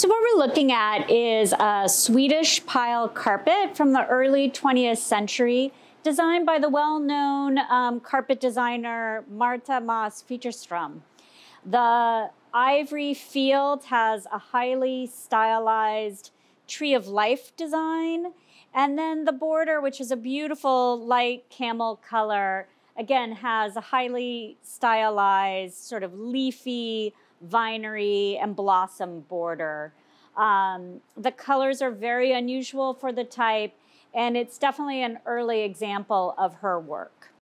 So what we're looking at is a Swedish pile carpet from the early 20th century, designed by the well-known um, carpet designer Marta Maas Fjetterstrom. The ivory field has a highly stylized tree of life design, and then the border, which is a beautiful light camel color, again has a highly stylized, sort of leafy, vinery and blossom border. Um, the colors are very unusual for the type, and it's definitely an early example of her work.